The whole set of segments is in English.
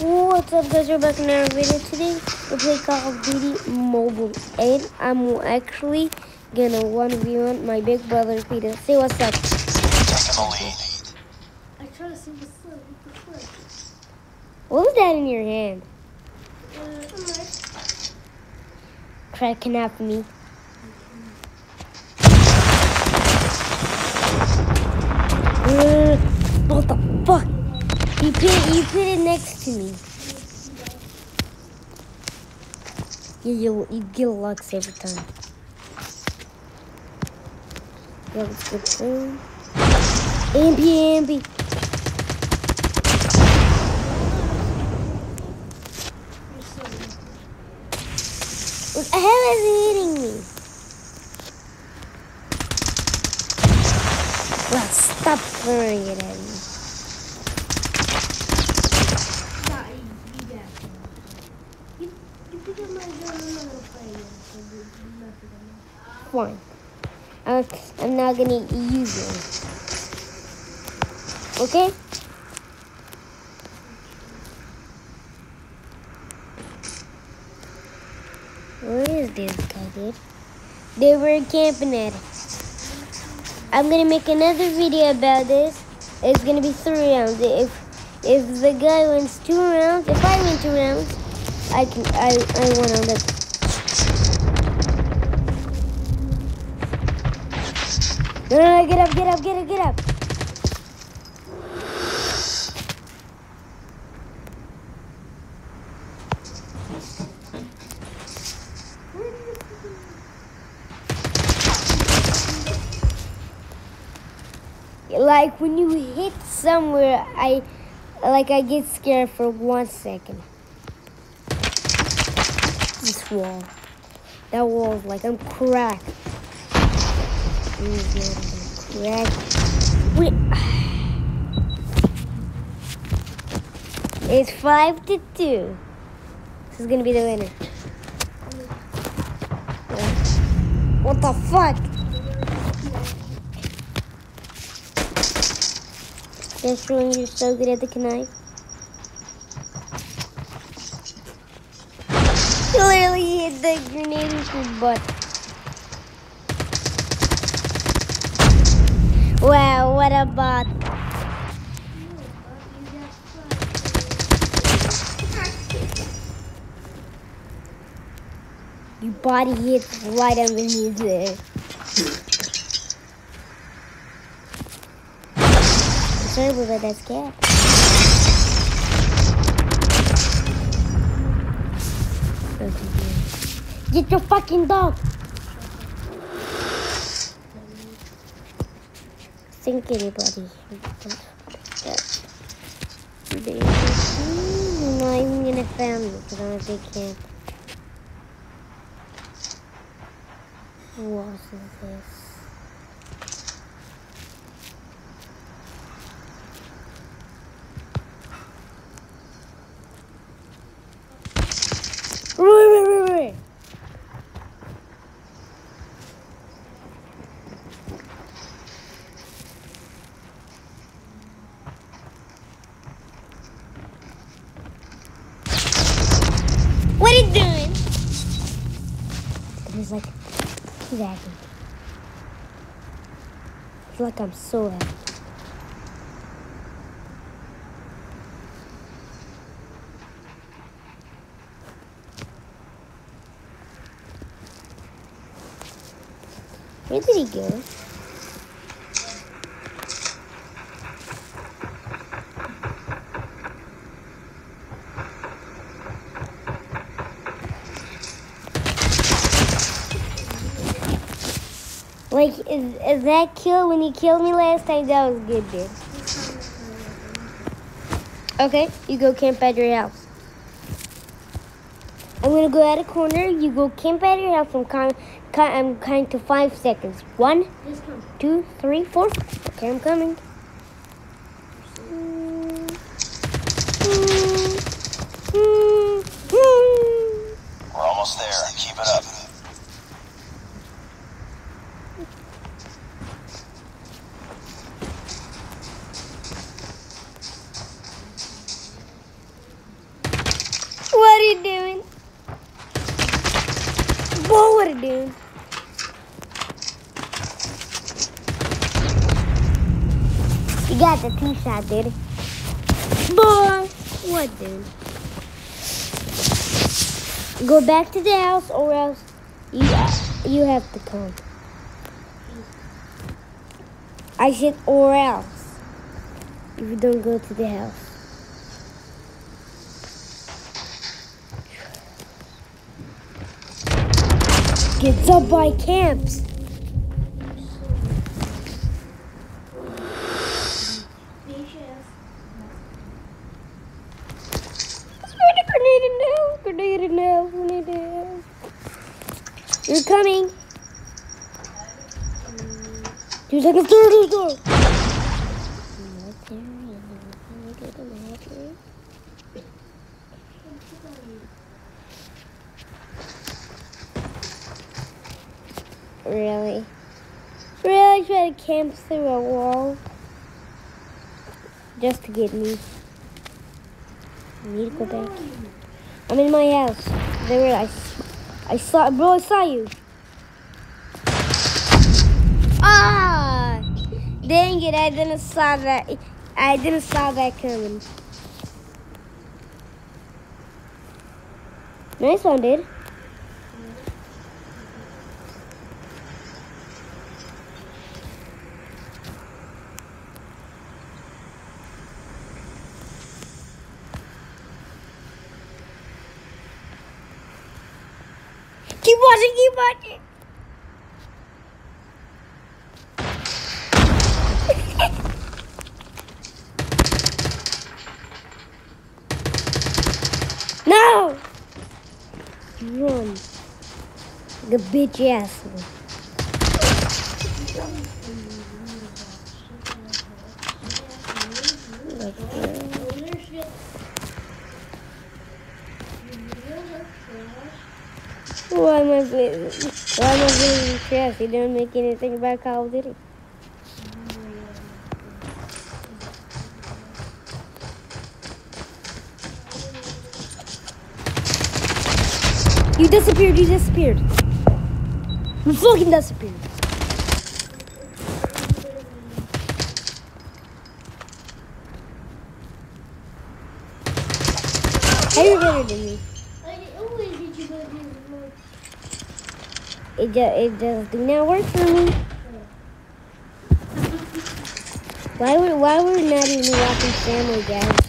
What's up guys, we're back in our video today. We play Call of Duty Mobile and I'm actually gonna 1v1 my big brother Peter. Say what's up. Taking the lead. I try to see what's up with the foot. What was that in your hand? Uh, alright. Try to me. You put it, you put it next to me. You, you, you get lux every time. Ambi, Ambi. What the hell is he hitting me? Well, stop throwing it at me. Nah, you, you got it. You, you pick up my gun, I'm not gonna play again. So you, you mess with me. Fine. I'm, not gonna use it. Okay? Where is this guy, dude? They were camping at it. I'm gonna make another video about this. It's gonna be three rounds. If if the guy wins two rounds, if I win two rounds, I can I I won on the No, no, no, get up, get up, get up, get up. Like when you hit somewhere, I like I get scared for one second. This wall, that wall's like I'm cracked. Cracked. Wait. It's five to two. This is gonna be the winner. What the fuck? Just showing you're so good at the knife. You literally hit the grenade with your butt. Wow, what a bot. Your body hits right underneath there. Sorry about that cat. Get your fucking dog. Think anybody. I'm not even gonna film you because I'm a big camp. What is this? Wait, wait, wait, wait. What are you doing? He's like, he's. I feel like I'm so happy. Where did he go? Like, is, is that kill when he killed me last time? That was good, dude. Okay, you go camp at your house. I'm gonna go at a corner. You go camp at your house. I'm kind, I'm kind to five seconds. One, Just come. two, three, four. Okay, I'm coming. We're almost there. Keep it up. You got the two shot, dude. Boy, what, dude? Go back to the house, or else you you have to come. I said, or else. If you don't go to the house. Gets up by camps. Grenade in the house, grenade in the house, grenade in the house. You're coming. Two seconds, door, door, door. Really? Really try to camp through a wall? Just to get me. I need to go back. I'm in my house. There I, I saw bro, I saw you. Ah! Dang it, I didn't saw that. I didn't saw that coming. Nice one, dude. Keep watching, keep watching. no! Run. The bitch asshole. Why am I feeling, why am I feeling stressed? He didn't make anything about Call of Duty. You disappeared, you disappeared. You fucking disappeared. How you better than me? It just, it just do not work for me. Why would why would not even watching Family Guy?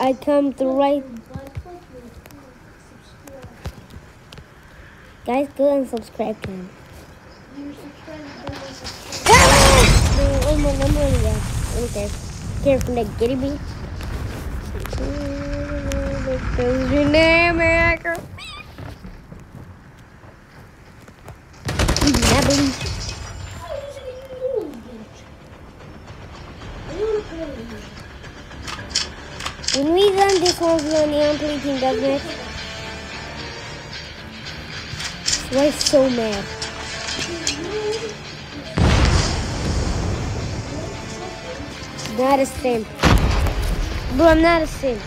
I come through right. Guys, go and subscribe to him. Oh my number yeah. Okay. Care from that giddy bee. Your name, America. I done this one's on the Ampli team, doesn't it? Why so mad? Not a sim. Bro, I'm not a sim.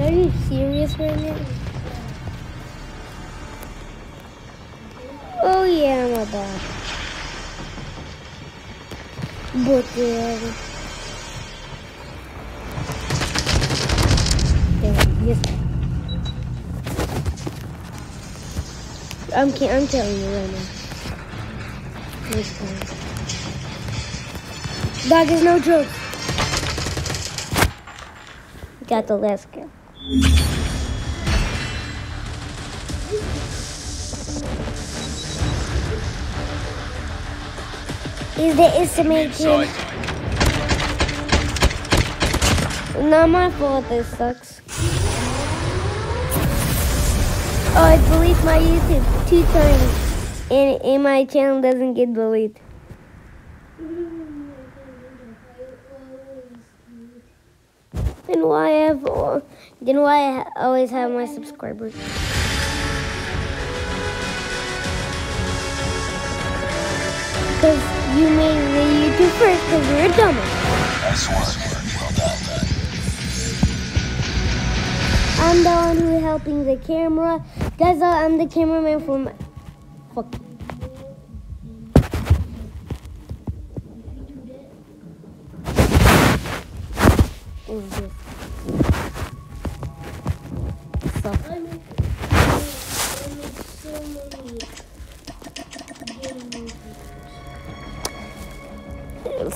Are you serious right now? Yeah, yes. I'm I'm telling you right now. This. Dog is no joke. Got the last kill. Is the estimated? Not my fault. This sucks. Oh, I delete my YouTube two times, and, and my channel doesn't get deleted. Then why I have then why I always have my subscribers? Because you made the YouTube first because you're a dummy. Nice work. I'm the one who's helping the camera. Guys, I'm the cameraman for my... Fuck. What is this?